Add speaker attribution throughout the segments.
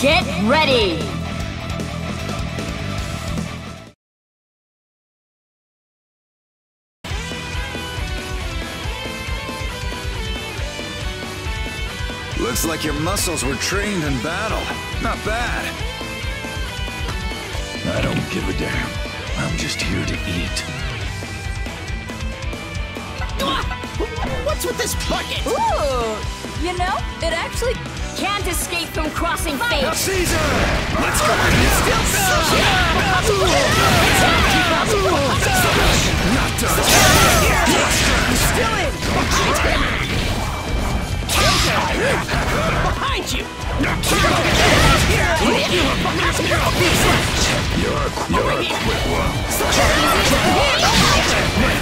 Speaker 1: Get ready!
Speaker 2: Looks like your muscles were trained in battle. Not bad.
Speaker 3: I don't give a damn. I'm just here to eat.
Speaker 4: What's with this bucket?
Speaker 1: Ooh! You know, it actually can't escape from crossing fate.
Speaker 2: Now Caesar! Let's go! Not done.
Speaker 4: Still in! Behind you!
Speaker 3: You're a, quick one.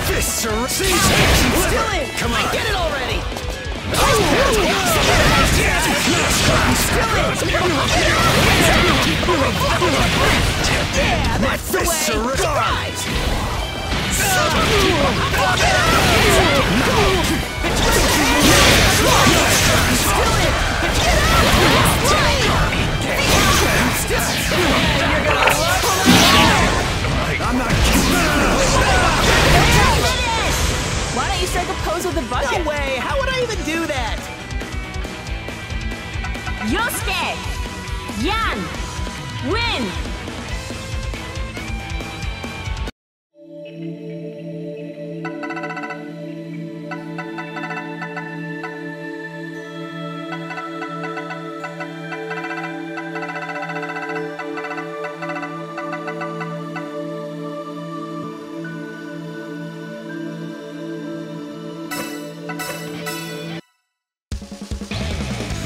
Speaker 2: Fists are Caesar!
Speaker 4: Still in! Come on! It the
Speaker 2: fists are ripped.
Speaker 4: Rise!
Speaker 2: I'm
Speaker 1: strike a pose with the bucket?
Speaker 4: No way! How would I even do that?
Speaker 1: Yosuke! Yang! Win!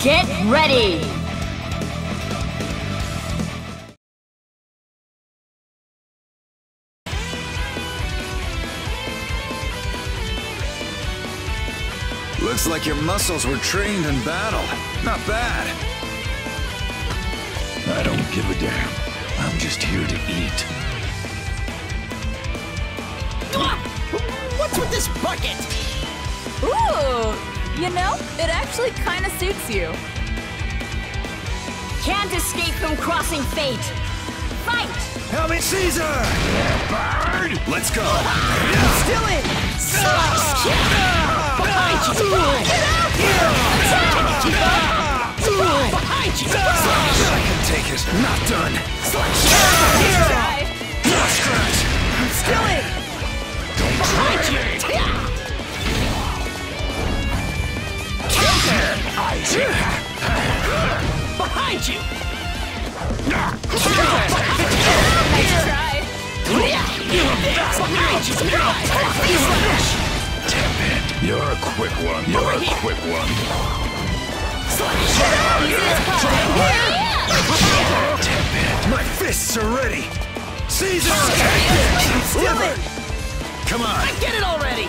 Speaker 1: Get ready!
Speaker 2: Looks like your muscles were trained in battle. Not bad.
Speaker 3: I don't give a damn. I'm just here to eat.
Speaker 4: What's with this bucket?
Speaker 1: Ooh! You know, it actually kind of suits you. Can't escape from crossing fate. Fight!
Speaker 2: Help me, Caesar!
Speaker 3: Bird!
Speaker 2: Let's go!
Speaker 4: Still in! Behind you! Get out here! Behind you!
Speaker 2: I can take it. Not done.
Speaker 1: Try.
Speaker 2: Scratch.
Speaker 4: Still in! Behind you! Behind you!
Speaker 1: Nice try.
Speaker 4: Behind you!
Speaker 3: You're a quick one. You're a quick one.
Speaker 2: My fists are ready. Caesar! Come on.
Speaker 4: I get it already!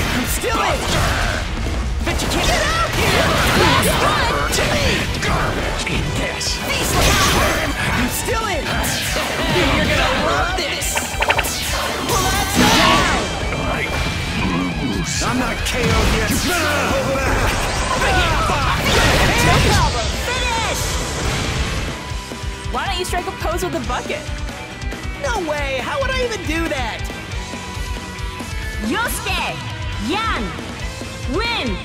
Speaker 3: lose.
Speaker 2: I'm not KO'd yet. You better hold back.
Speaker 1: No problem. Finish! Why don't you strike a pose with the bucket?
Speaker 4: No way! How would I even do that?
Speaker 1: Yosuke! Yang! Win!